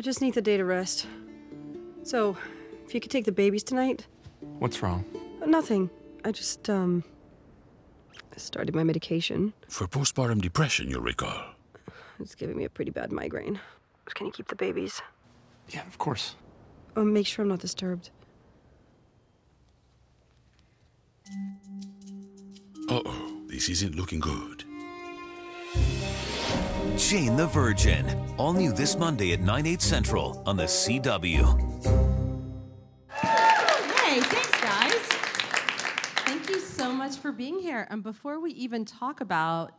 I just need the day to rest. So, if you could take the babies tonight? What's wrong? Uh, Nothing. I just, um, started my medication. For postpartum depression, you'll recall. It's giving me a pretty bad migraine. Can you keep the babies? Yeah, of course. Oh, make sure I'm not disturbed. Uh oh, this isn't looking good. Jane the Virgin. All new this Monday at 9, 8 central on the CW. Hey, thanks, guys. Thank you so much for being here. And before we even talk about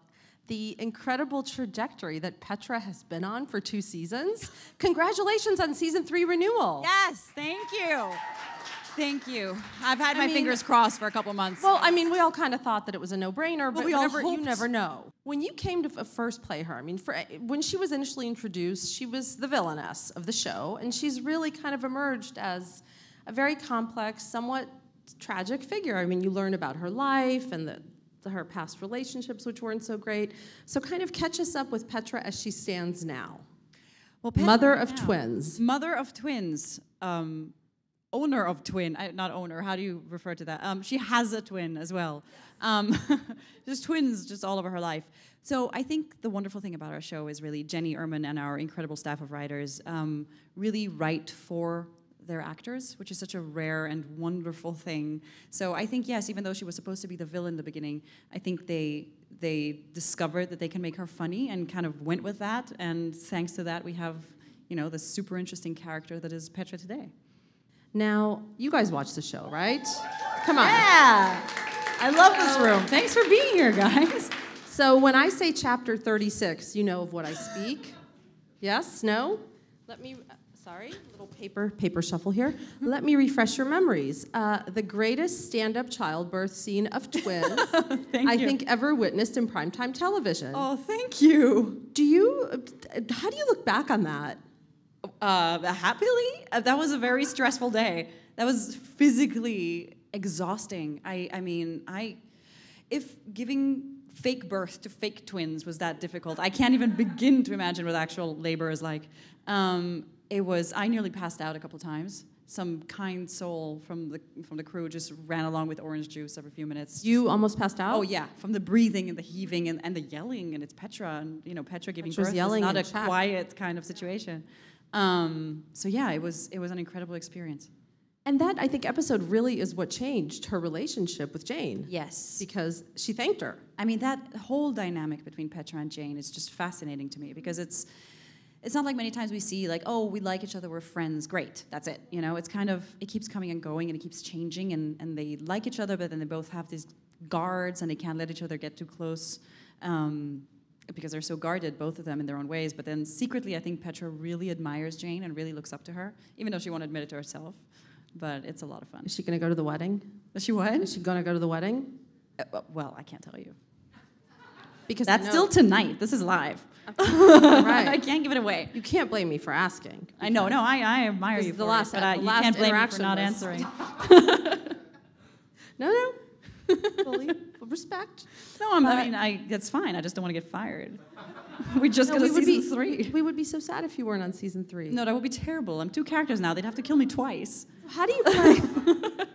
the incredible trajectory that Petra has been on for two seasons, congratulations on season three renewal. Yes, thank you. Thank you. I've had I my mean- fingers crossed for a couple months. Well, I mean, we all kind of thought that it was a no-brainer, but we all whatever, you never know. When you came to f- first play her, I mean, for, when she was initially introduced, she was the villainess of the show, and she's really kind of emerged as a very complex, somewhat tragic figure. I mean, you learn about her life and the, the, her past relationships, which weren't so great. So, kind of catch us up with Petra as she stands now. well, Pet- Mother of yeah. twins. Mother of twins. Um, owner of twin. Not owner. How do you refer to that? Um, she has a twin as well. Um, just twins, just all over her life. So I think the wonderful thing about our show is really Jenny Urman and our incredible staff of writers um, really write for their actors, which is such a rare and wonderful thing. So I think yes, even though she was supposed to be the villain in the beginning, I think they they discovered that they can make her funny and kind of went with that. And thanks to that, we have you know this super interesting character that is Petra today. Now, you guys watch the show, right? Come on. Yeah, I love this room. Thanks for being here, guys. So when I say chapter 36, you know of what I speak? Yes? No? Let me, uh, sorry, little paper, paper shuffle here. Let me refresh your memories. Uh, the greatest stand-up childbirth scene of twins I you. think ever witnessed in primetime television. Oh, thank you. Do you, uh, how do you look back on that? Uh, happily, uh, that was a very stressful day. That was physically exhausting. I, I mean, I, if giving fake birth to fake twins was that difficult, I can't even begin to imagine what actual labor is like. Um, it was. I nearly passed out a couple times. Some kind soul from the from the crew just ran along with orange juice every few minutes. You almost passed out? Oh yeah, from the breathing and the heaving and, and the yelling, and it's Petra, and you know Petra giving Petra's birth yelling is not a quiet kind of situation. Um, so yeah, it was it was an incredible experience. And that, I think, episode really is what changed her relationship with Jane. Yes, Because she thanked her. I mean that whole dynamic between Petra and Jane is just fascinating to me because it's it's not like many times we see like oh we like each other we're friends great that's it you know it's kind of it keeps coming and going and it keeps changing and and they like each other but then they both have these guards and they can't let each other get too close um, because they're so guarded both of them in their own ways but then secretly I think Petra really admires Jane and really looks up to her even though she won't admit it to herself but it's a lot of fun. Is she going to go to the wedding? Is she what? Is she going to go to the wedding? Uh, well, I can't tell you. Because That's still tonight. This is live. right. I can't give it away. You can't blame me for asking. I know, no, I, I admire you the last- it, but uh, the you last can't blame me for not was- answering. No, no. Fully respect. No, I'm, I mean, I, that's fine. I just don't want to get fired. we just No, got we to would season be three. We would be so sad if you weren't on season three. No, that would be terrible. I'm two characters now. They'd have to kill me twice. How do you play?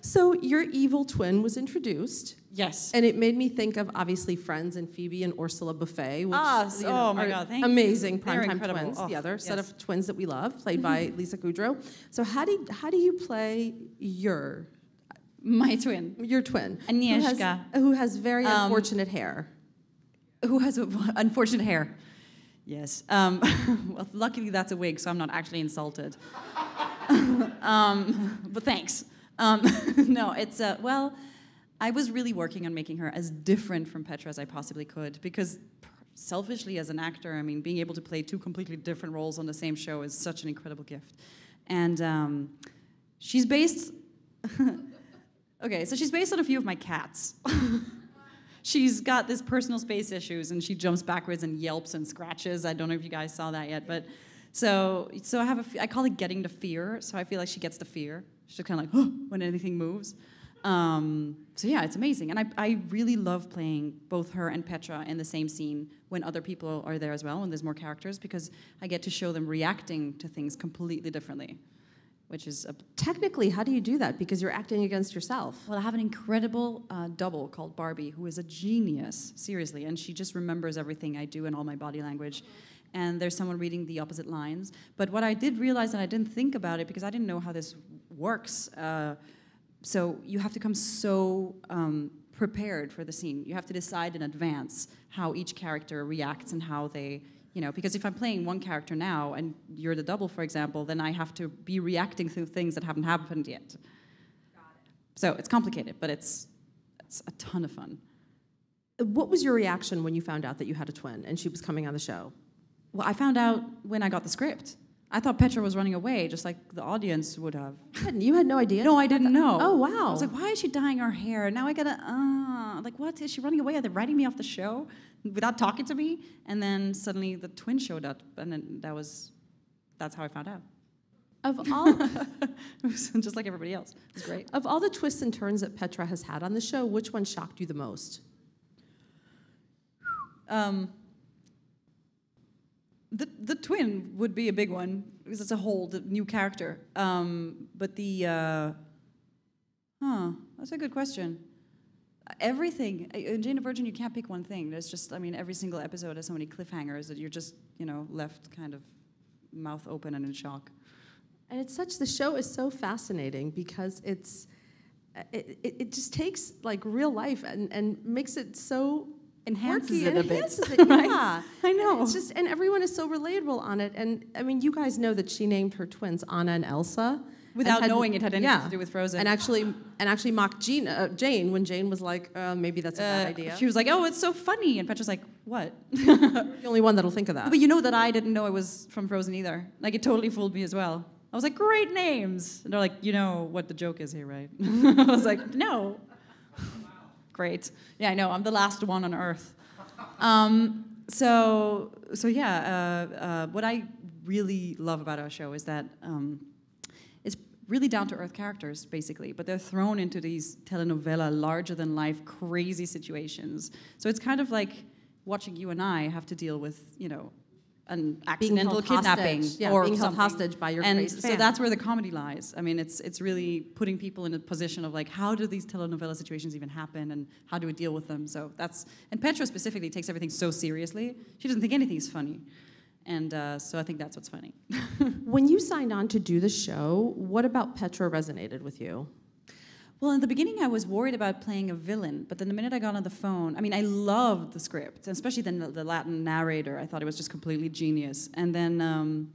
so your evil twin was introduced. Yes. And it made me think of obviously Friends and Phoebe and Ursula Buffay. Which, Ah, s- you know, oh my God, thank you. amazing They're primetime twins. Oh, the other set of twins that we love, played by Lisa Kudrow. So how do you, how do you play your My twin, your twin, Agnieszka. who has, who has very Um, unfortunate hair? who has unfortunate hair. Yes. Um, well, luckily that's a wig, so I'm not actually insulted. um, but thanks. Um, no, it's uh, well, I was really working on making her as different from Petra as I possibly could because selfishly as an actor, I mean, being able to play two completely different roles on the same show is such an incredible gift. And um, she's based. Okay, so she's based on a few of my cats. she's got this personal space issues and she jumps backwards and yelps and scratches. I don't know if you guys saw that yet, but so so I have a I call it getting to fear. So I feel like she gets the fear. She's kind of like when anything moves. Um, so yeah, it's amazing, and I, I really love playing both her and Petra in the same scene when other people are there as well, when there's more characters, because I get to show them reacting to things completely differently, which is a Technically, how do you do that? Because you're acting against yourself. well, I have an incredible uh, double called Barbie, who is a genius, seriously, and she just remembers everything I do and all my body language. And there's someone reading the opposite lines. But what I did realize, and I didn't think about it because I didn't know how this works. Uh, so you have to come so um, prepared for the scene. You have to decide in advance how each character reacts and how they, you know, because if I'm playing one character now and you're the double, for example, then I have to be reacting to things that haven't happened yet. It. So it's complicated, but it's it's a ton of fun. What was your reaction when you found out that you had a twin and she was coming on the show? Well, I found out when I got the script. I thought Petra was running away, just like the audience would have. You had- You had no idea? No, I didn't know. Oh, wow. I was like, why is she dyeing her hair? Now I gotta, uh, like, what? Is she running away? Are they writing me off the show without talking to me? And then suddenly the twin showed up, and then that was, that's how I found out. Of all, just like everybody else. It was great. of all the twists and turns that Petra has had on the show, which one shocked you the most? Um, the the twin would be a big one because it's a whole the new character. Um, but the uh, huh, that's a good question. Everything in Jane the Virgin, you can't pick one thing. There's just, I mean, every single episode has so many cliffhangers that you're just, you know, left kind of mouth open and in shock. And it's such the show is so fascinating because it's it, it, it just takes like real life and, and makes it so Enhances quirky it a bit, enhances it, right? yeah. I know. It's just and everyone is so relatable on it. And I mean, you guys know that she named her twins Anna and Elsa. Without knowing it had anything to do with Frozen. And actually, and actually mocked Jean, uh, Jane when Jane was like, uh, maybe that's a bad Uh, idea. She was like, "Oh, it's so funny," and Petra's like, "What?" The only one that'll think of that. But you know that I didn't know it was from Frozen either. Like it totally fooled me as well. I was like, great names. And they're like, you know what the joke is here, right? I was like, no. great. Yeah, I know. I'm the last one on Earth. Um, so, so yeah. Uh, uh, what I really love about our show is that um, really down to earth characters, basically, but they're thrown into these telenovela, larger than life, crazy situations. So it's kind of like watching you and I have to deal with, you know, an accidental kidnapping. Yeah, or being held hostage by your and so fan. that's where the comedy lies. I mean, it's it's really putting people in a position of like, how do these telenovela situations even happen, and how do we deal with them? So that's and Petra specifically takes everything so seriously. She doesn't think anything's funny, and uh, so I think that's what's funny. when you signed on to do the show, what about Petra resonated with you? Well, in the beginning, I was worried about playing a villain, but then the minute I got on the phone, I mean, I loved the script, especially the, the Latin narrator. I thought it was just completely genius. And then um,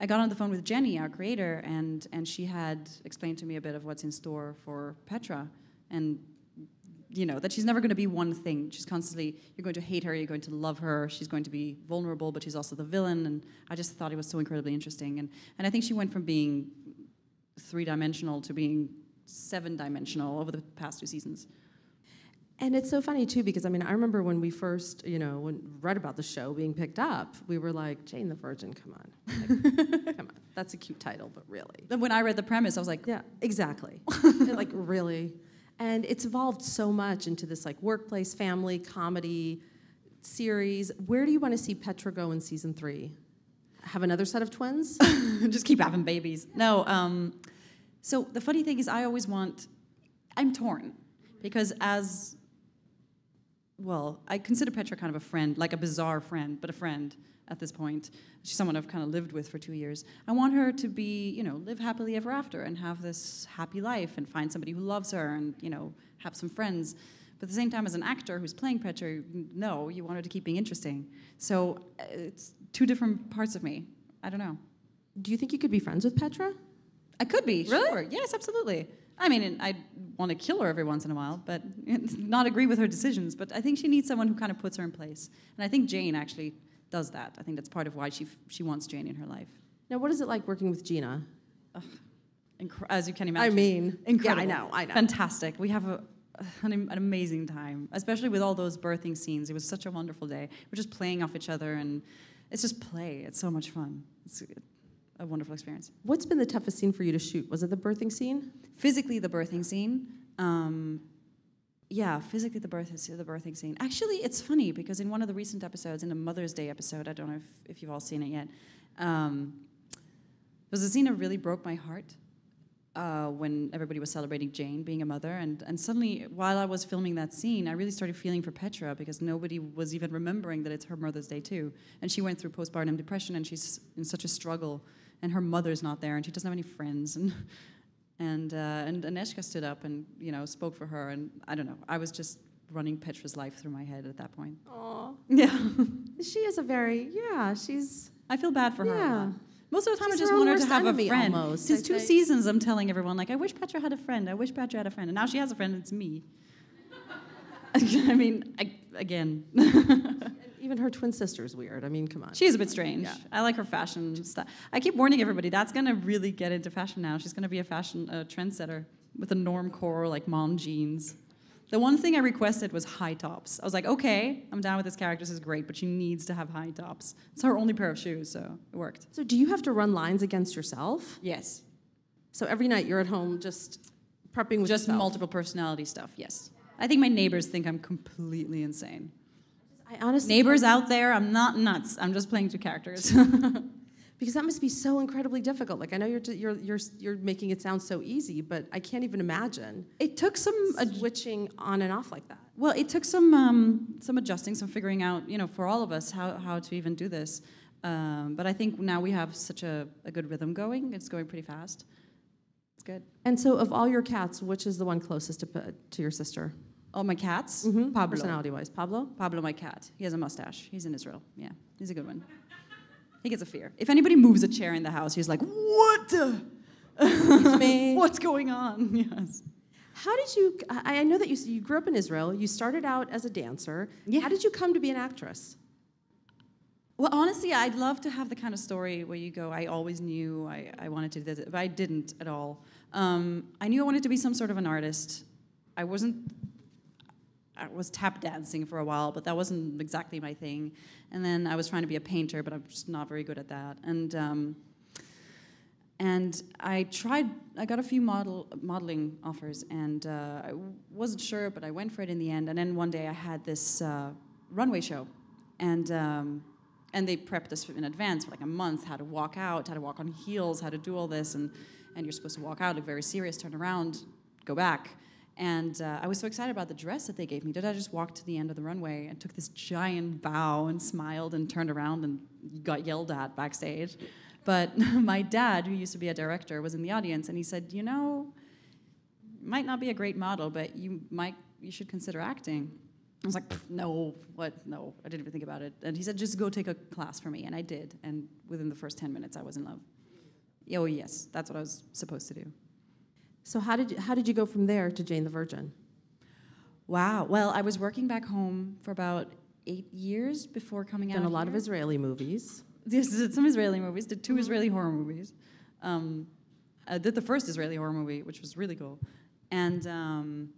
I got on the phone with Jenny, our creator, and and she had explained to me a bit of what's in store for Petra, and you know that she's never going to be one thing. She's constantly you're going to hate her, you're going to love her. She's going to be vulnerable, but she's also the villain. And I just thought it was so incredibly interesting. And and I think she went from being three dimensional to being seven dimensional over the past two seasons. And it's so funny too because I mean I remember when we first you know when read about the show being picked up, we were like Jane the Virgin, come on, like, come on, that's a cute title, but really, Then when I read the premise, I was like, yeah, exactly, like really, and it's evolved so much into this like workplace family comedy series. Where do you want to see Petra go in season three? Have another set of twins? just keep having babies. No. Um, so the funny thing is, I always want. I'm torn because as well, I consider Petra kind of a friend, like a bizarre friend, but a friend at this point. She's someone I've kind of lived with for two years. I want her to be, you know, live happily ever after and have this happy life and find somebody who loves her and, you know, have some friends. But at the same time, as an actor who's playing Petra, no, you want her to keep being interesting. So uh, it's two different parts of me. I don't know. do you think you could be friends with Petra? I could be. Really? Sure. Yes, absolutely. I mean, I want to kill her every once in a while, but not agree with her decisions. But I think she needs someone who kind of puts her in place. And I think Jane actually does that. I think that's part of why she she wants Jane in her life. Now, what is it like working with Gina? Incre- as you can imagine. I mean, incredible. Yeah, I know, I know. Fantastic. We have a, an, an amazing time, especially with all those birthing scenes. It was such a wonderful day. We're just playing off each other, and it's just play. It's so much fun. It's a wonderful experience. What's been the toughest scene for you to shoot? Was it the birthing scene? physically the birthing scene Um, yeah, physically the birth the birthing scene. Actually, it's funny because in one of the recent episodes, in the Mother's Day episode, I don't know if, if you've all seen it yet, um, there was a scene that really broke my heart uh, when everybody was celebrating Jane being a mother. And, and suddenly, while I was filming that scene, I really started feeling for Petra because nobody was even remembering that it's her Mother's Day too. And she went through postpartum depression and she's in such a struggle. And her mother's not there and she doesn't have any friends. And, and, uh, and Aneshka stood up and you know spoke for her. And I don't know, I was just running Petra's life through my head at that point. Aw. Yeah. She is a very, yeah, she's, I feel bad for her. Yeah. lot. Most of the time, She's I just want her to have a friend. almost, Since I two think. seasons, I'm telling everyone like, I wish Petra had a friend. I wish Petra had a friend, and now she has a friend. It's me. I mean, I, again, even her twin sister's weird. I mean, come on. she's a bit strange. Yeah. I like her fashion stuff. I keep warning everybody that's gonna really get into fashion now. She's gonna be a fashion uh, trendsetter with a normcore like mom jeans. The one thing I requested was high tops. I was like, okay, I'm down with this character. This is great, but she needs to have high tops. It's her only pair of shoes, so it worked. so do you have to run lines against yourself? Yes. So every night you're at home just prepping with Just yourself. multiple personality stuff, yes. I think my neighbors think I'm completely insane. I honestly Neighbors out there, I'm not nuts. I'm just playing two characters. because that must be so incredibly difficult. Like I know you're you're you're you're making it sound so easy, but I can't even imagine it took some, switching on and off like that. well, it took some um, some adjusting, some figuring out, you know, for all of us how, how to even do this. Um, but I think now we have such a, a good rhythm going. It's going pretty fast. It's good. And so, of all your cats, which is the one closest to to your sister? Oh, my cats? Mm-hmm. Pablo. Personality-wise, Pablo. Pablo, my cat. He has a mustache. He's in Israel. Yeah, he's a good one. He gets a fear. If anybody moves a chair in the house, he's like, "What? the- me. What's going on?" Yes. How did you? I I know that you you grew up in Israel. You started out as a dancer. Yeah. How did you come to be an actress? Well, honestly, I'd love to have the kind of story where you go, I always knew I, I wanted to do this, but I didn't at all. Um, I knew I wanted to be some sort of an artist. I wasn't, I was tap dancing for a while, but that wasn't exactly my thing. And then I was trying to be a painter, but I'm just not very good at that. And, um, and I tried, I got a few model, modeling offers, and uh, I wasn't sure, but I went for it in the end. And then one day I had this uh, runway show, and, um, and they prepped us in advance for like a month how to walk out, how to walk on heels, how to do all this. And, and you're supposed to walk out, look very serious, turn around, go back. And uh, I was so excited about the dress that they gave me that I just walked to the end of the runway and took this giant bow and smiled and turned around and got yelled at backstage. But my dad, who used to be a director, was in the audience and he said, You know, might not be a great model, but you might you should consider acting. I was like, no, what? No, I didn't even think about it. And he said, just go take a class for me, and I did. And within the first ten minutes, I was in love. Oh yes, that's what I was supposed to do. So how did you, how did you go from there to Jane the Virgin? Wow. Well, I was working back home for about eight years before coming out. Done a lot of. Israeli movies. Yes, did some Israeli movies. Did two Israeli horror movies. Um, I did the first Israeli horror movie, which was really cool, and um,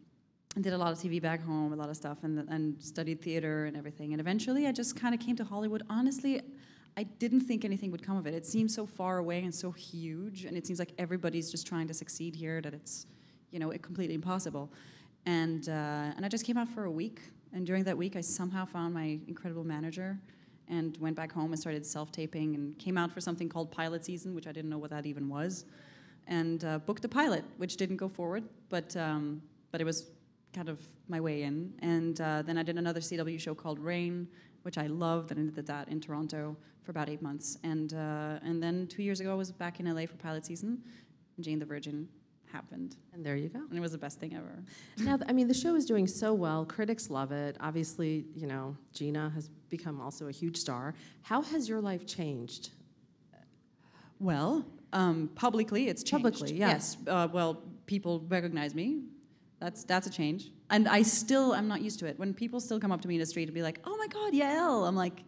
I did a lot of TV back home, a lot of stuff, and and studied theater and everything. And eventually, I just kind of came to Hollywood. Honestly, I didn't think anything would come of it. It seems so far away and so huge, and it seems like everybody's just trying to succeed here. That it's, you know, completely impossible. And uh, and I just came out for a week, and during that week, I somehow found my incredible manager and went back home and started self-taping and came out for something called pilot season which i didn't know what that even was and uh, booked a pilot which didn't go forward but um, but it was kind of my way in and uh, then i did another cw show called Reign which i loved and i did that in toronto for about eight months and uh, and then two years ago i was back in la for pilot season and jane the virgin happened And there you go. and it was the best thing ever Now, I mean, the show is doing so well. Critics love it. Obviously, you know, Gina has become also a huge star. How has your life changed? Well, um, publicly, it's changed. Publicly, yeah. Yes. Uh, well, people recognize me. That's that's a change. And I still, I'm not used to it. When people still come up to me in the street and be like, "Oh my God, Yael," I'm like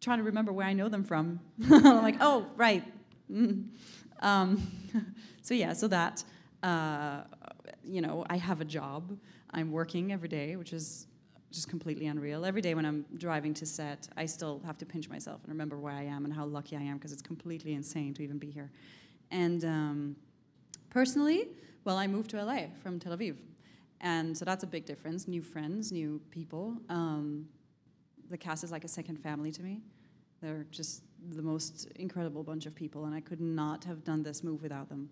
trying to remember where I know them from. I'm like, "Oh, right." Mm. Um, so yeah, so that uh, you know, I have a job. I'm working every day, which is just completely unreal. Every day when I'm driving to set, I still have to pinch myself and remember where I am and how lucky I am because it's completely insane to even be here. And um, personally, well, I moved to LA from Tel Aviv. And so that's a big difference. New friends, new people. Um, the cast is like a second family to me. They're just the most incredible bunch of people, and I could not have done this move without them.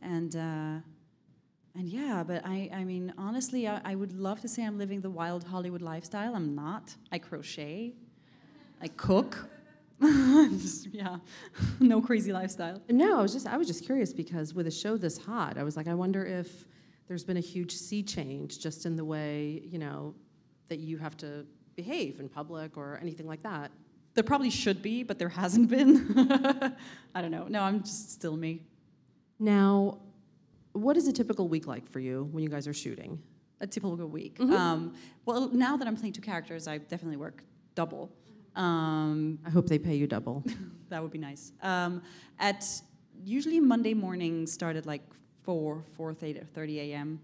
And uh, and yeah, but I, I mean, honestly, I, I would love to say I'm living the wild Hollywood lifestyle. I'm not. I crochet, I cook. Just, yeah, no crazy lifestyle. No, I was just I was just curious because with a show this hot, I was like, I wonder if there's been a huge sea change just in the way you know that you have to behave in public or anything like that. There probably should be, but there hasn't been. I don't know. No, I'm just still me. Now, what is a typical week like for you when you guys are shooting? A typical week. Um, well, now that I'm playing two characters, I definitely work double. Um, I hope they pay you double. that would be nice. Um, at usually Monday morning start at like 4, 4.30 a.m.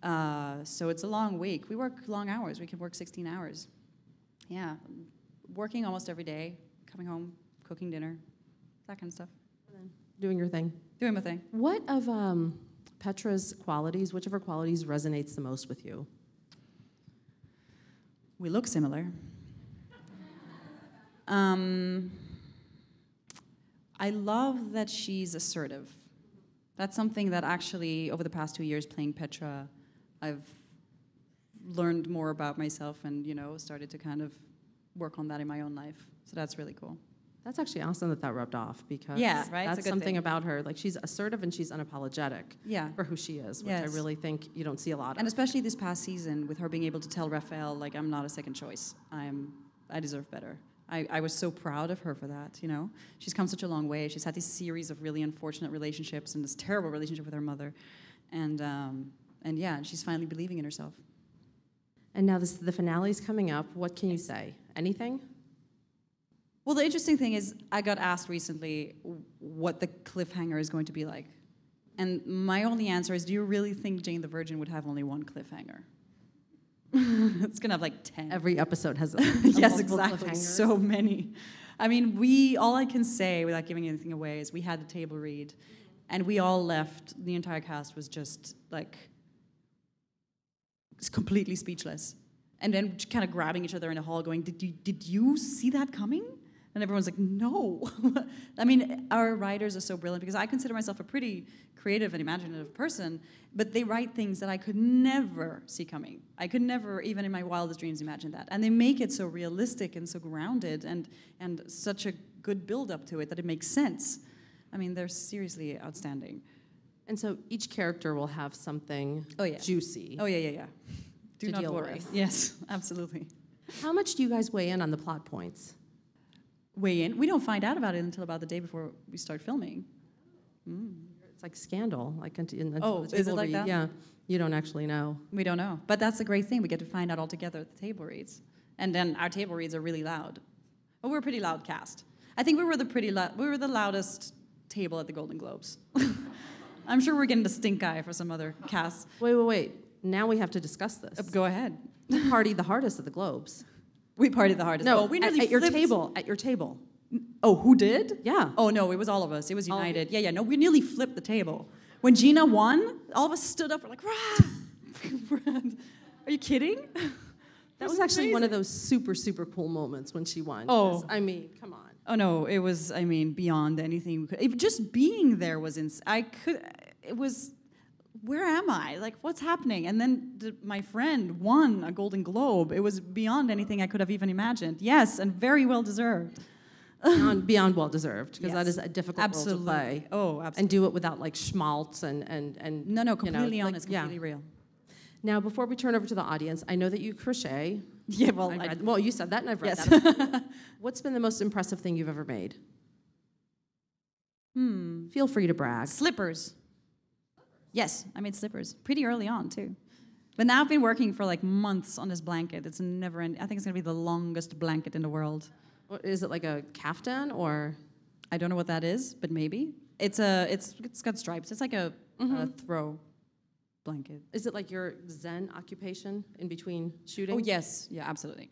Uh, so it's a long week. We work long hours. We can work 16 hours. Yeah, working almost every day, coming home, cooking dinner, that kind of stuff. Doing your thing. Doing my thing. What of um, Petra's qualities, which of her qualities resonates the most with you? We look similar. Um, I love that she's assertive. That's something that actually, over the past two years playing Petra, I've learned more about myself and, you know, started to kind of work on that in my own life. So that's really cool. That's actually awesome that that rubbed off because Yeah, right? That's something thing. about her. Like she's assertive and she's unapologetic Yeah. for who she is, which I really think you don't see a lot of. And especially this past season, with her being able to tell Rafael, like, I'm not a second choice. I'm, I deserve better. I, I was so proud of her for that, you know? She's come such a long way. She's had this series of really unfortunate relationships and this terrible relationship with her mother. And, um, and yeah, she's finally believing in herself. and now this, the finale's coming up. What can you say? Anything? Well, the interesting thing is, I got asked recently what the cliffhanger is going to be like. And my only answer is, do you really think Jane the Virgin would have only one cliffhanger? it's going to have like 10. Every episode has a, a yes, exactly. So many. I mean, we all I can say without giving anything away is we had the table read, and we all left. The entire cast was just like completely speechless, and then kind of grabbing each other in the hall, going, "Did you did you see that coming?" And everyone's like, "No." I mean, our writers are so brilliant because I consider myself a pretty creative and imaginative person, but they write things that I could never see coming. I could never, even in my wildest dreams, imagine that. And they make it so realistic and so grounded and and such a good build up to it that it makes sense. I mean, they're seriously outstanding. And so each character will have something Oh, yeah. juicy. Oh yeah, yeah, yeah. Do To not worry. with. Yes, absolutely. How much do you guys weigh in on the plot points? Weigh in. We don't find out about it until about the day before we start filming. It's like scandal. Like until, until Oh, the is it like read. that? Yeah, you don't actually know. We don't know. But that's the great thing. We get to find out all together at the table reads. And then our table reads are really loud. But we're a pretty loud cast. I think we were the pretty we were the loudest table at the Golden Globes. I'm sure we're getting the stink eye for some other casts. Wait, wait, wait. Now we have to discuss this. Uh, go ahead. Partied the hardest at the Globes? We partied the hardest. No, oh, we nearly at your table. At your table. Oh, who did? Yeah. Oh no, it was all of us. It was you. united. Yeah, yeah. No, we nearly flipped the table. When Gina won, all of us stood up. We're like, rah! Are you kidding? That was actually one of those super, super cool moments when she won. Oh, I mean, come on. Oh no, it was. I mean, beyond anything. We could, it, just being there was ins- I could. It was. Where am I? Like, what's happening? And then the, my friend won a Golden Globe. It was beyond anything I could have even imagined. Yes, and very well deserved. Beyond, beyond well deserved, because that Yes. is a difficult Absolutely. role to play. Oh, absolutely. And do it without like schmaltz and and and No, no, you know, completely like, honest, yeah. completely real. Now, before we turn over to the audience, I know that you crochet. Yeah, well, I- read, well, you said that, and I've read Yes. that. What's been the most impressive thing you've ever made? Hmm. Feel free to brag. Slippers. Yes, I made slippers pretty early on too. But now I've been working for like months on this blanket. It's never end. I think it's gonna be the longest blanket in the world. What, Is it like a kaftan or? I don't know what that is, but maybe it's a. It's it's got stripes. It's like a, a mm-hmm. throw blanket. Is it like your Zen occupation in between shooting? Oh yes, yeah, absolutely.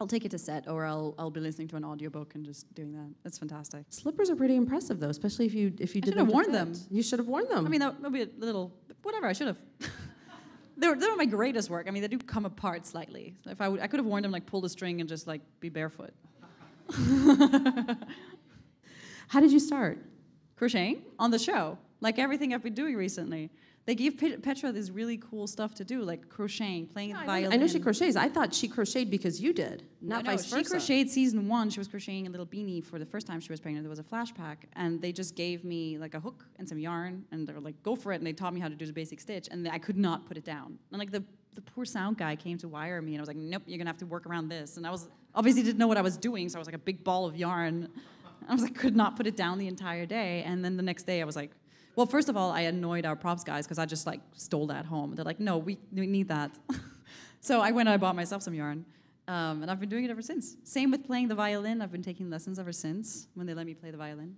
I'll take it to set, or I'll I'll be listening to an audiobook and just doing that. That's fantastic. Slippers are pretty impressive, though, especially if you if you I did should have worn them. You should have worn them. I mean, that would be a little whatever. I should have. They're, they're my greatest work. I mean, they do come apart slightly. So if I, would, I could have worn them like pull the string and just like be barefoot. How did you start? Crocheting on the show, like everything I've been doing recently. They give Pet- Petra this really cool stuff to do, like crocheting, playing the I violin. know, I know she crochets. I thought she crocheted because you did, not no, vice she versa. crocheted season one. She was crocheting a little beanie for the first time she was pregnant. There was a flash pack, and they just gave me like a hook and some yarn, and they were like, "Go for it!" And they taught me how to do the basic stitch, and I could not put it down. And like the the poor sound guy came to wire me, and I was like, "Nope, you're gonna have to work around this." And I was obviously didn't know what I was doing, so I was like a big ball of yarn. I was like, could not put it down the entire day. And then the next day, I was like, well, first of all, I annoyed our props guys because I just like stole that home. They're like, no, we, we need that. so I went and I bought myself some yarn. Um, and I've been doing it ever since. Same with playing the violin. I've been taking lessons ever since when they let me play the violin.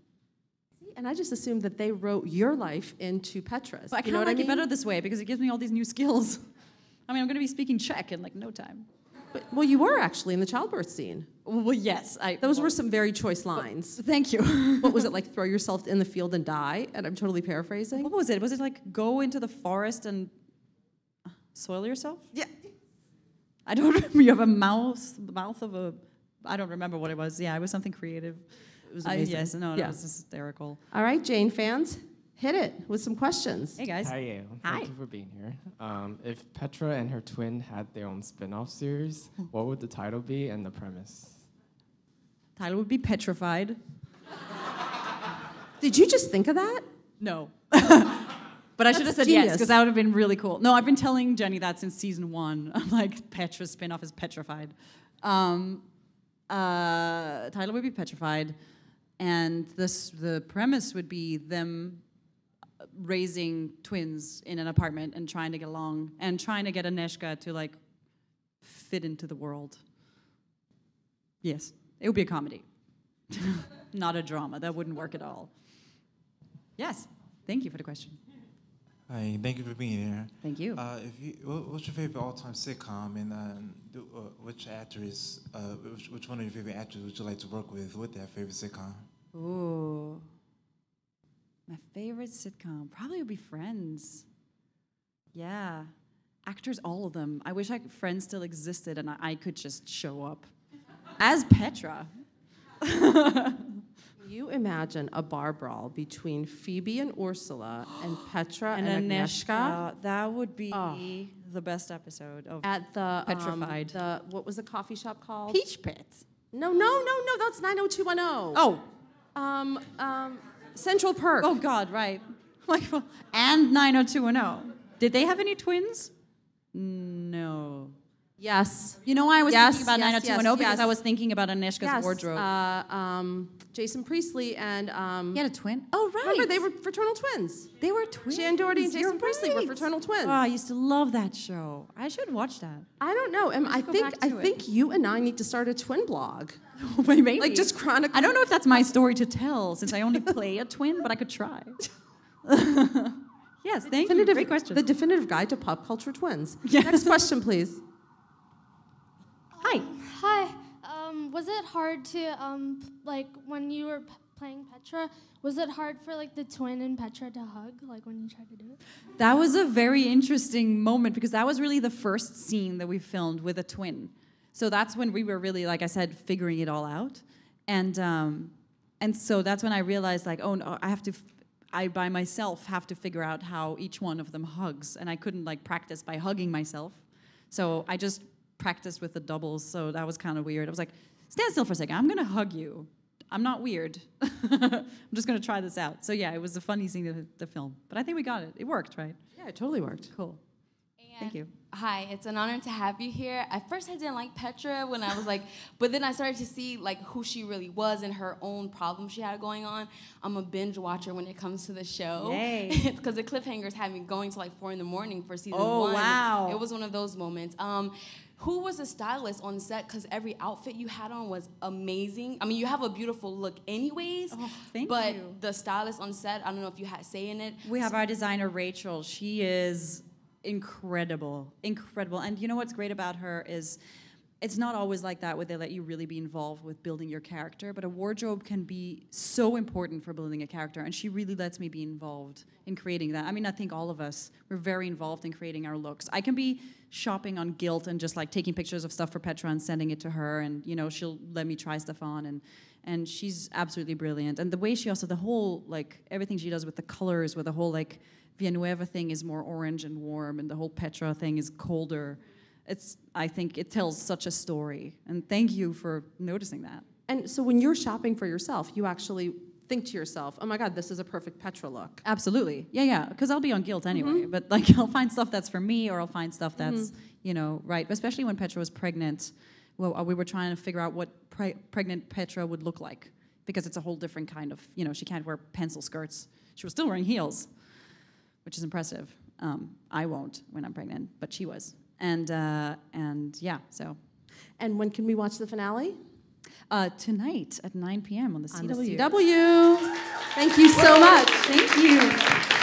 And I just assumed that they wrote your life into Petra's. But I kind of like I mean? it better this way because it gives me all these new skills. I mean, I'm going to be speaking Czech in like no time. But, well, you were actually in the childbirth scene. Well, yes. I, Those well, were some very choice lines. Thank you. what was it like? Throw yourself in the field and die? And I'm totally paraphrasing. what was it? Was it like go into the forest and uh, soil yourself? Yeah. I don't remember. You have a mouth, the mouth of a. I don't remember what it was. Yeah, it was something creative. It was I- amazing. yes, no, no, Yeah. it was hysterical. All right, Jane fans, hit it with some questions. Hey guys. Hi, you. Hi. Thank you for being here. Um, if Petra and her twin had their own spin-off series, what would the title be and the premise? Tyler would be petrified. Did you just think of that? No. but I should have That's said yes because that would have been really cool. No, I've been telling Jenny that since season one. I'm like Petra's spin-off is petrified. Um, uh, Tyler would be petrified, and this the premise would be them raising twins in an apartment and trying to get along and trying to get Aneshka to like fit into the world. Yes, it would be a comedy, not a drama. That wouldn't work at all. Yes, thank you for the question. Hi, thank you for being here. Thank you. Uh, if you, what's your favorite all-time sitcom, and uh, uh, which actress, uh, which, which one of your favorite actors would you like to work with with that favorite sitcom? Ooh. My favorite sitcom probably would be Friends. Yeah. Actors, all of them. I wish I, could- Friends still existed and I, I could just show up as Petra. You imagine a bar brawl between Phoebe and Ursula and Petra and, And Agnieszka Aneshka. That would be Oh. the best episode of at the um, Petrified. the what was the coffee shop called? Peach Pit. No, no, no, no. That's 90210. Oh, Um, um, Central Perk. oh God, right. Like, and 90210. Did they have any twins? No. Yes. You know why I was Yes, thinking about yes, 90210? yes, because I was thinking about Anishka's yes. wardrobe. Uh, um, Jason Priestley and um, he had a twin? Oh, right. remember they were fraternal twins. They were twins. Shannen Doherty and You're Jason Priestley were fraternal twins. Oh, I used to love that show. I should watch that. I don't know. Em, I think I it. think you and I need to start a twin blog. Maybe. Like just chronicle. I don't know if that's my story to tell since I only play a twin, but I could try. yes, thank you. Great question. The definitive guide to pop culture twins. Yes. Next question, please. Hi. Hi. Um, was it hard to um, like when you were p- playing Petra? Was it hard for like the twin and Petra to hug, like when you tried to do it? That was a very interesting moment because that was really the first scene that we filmed with a twin. So that's when we were really, like I said, figuring it all out. And um, and so that's when I realized, like, oh no, I have to, f- I by myself have to figure out how each one of them hugs, and I couldn't like practice by hugging myself. So I just practiced with the doubles. So that was kind of weird. I was like, stand still for a second. I'm gonna hug you. I'm not weird. I'm just gonna try this out. So yeah, it was a funny scene to, to film, but I think we got it. It worked, right? Yeah, it totally worked. Cool. Thank you. Hi, it's an honor to have you here. At first, I didn't like Petra when I was like, but then I started to see like who she really was and her own problems she had going on. I'm a binge watcher when it comes to the show. Because the cliffhangers had me going to like four in the morning for season Oh, one. wow. It was one of those moments. Um, who was a stylist on set? Because every outfit you had on was amazing. I mean, you have a beautiful look, anyways. Oh, thank you. but you. the stylist on set, I don't know if you had say in it. We have our designer Rachel. She is incredible, incredible. And you know what's great about her is it's not always like that where they let you really be involved with building your character, but a wardrobe can be so important for building a character, and she really lets me be involved in creating that. I mean, I think all of us, we're very involved in creating our looks. I can be shopping on Gilt and just like taking pictures of stuff for Petra and sending it to her, and you know, she'll let me try stuff on, and and she's absolutely brilliant. And the way she also, the whole, like, everything she does with the colors, with the whole, like, Villanueva thing is more orange and warm, and the whole Petra thing is colder. It's, I think it tells such a story. And thank you for noticing that. And so when you're shopping for yourself, you actually think to yourself, oh my God, this is a perfect Petra look. Absolutely. Yeah, yeah. Because I'll be on Gilt anyway. Mm-hmm. But like, I'll find stuff that's for me, or I'll find stuff that's, you know, right. Especially when Petra was pregnant. Well, uh, we were trying to figure out what pre- pregnant Petra would look like because it's a whole different kind of, you know, she can't wear pencil skirts. She was still wearing heels, which is impressive. Um, I won't when I'm pregnant, but she was. And uh, and yeah, so And when can we watch the finale? uh, tonight at 9 p.m. on the CW. On the CW. CW. Thank you so much. Thank you.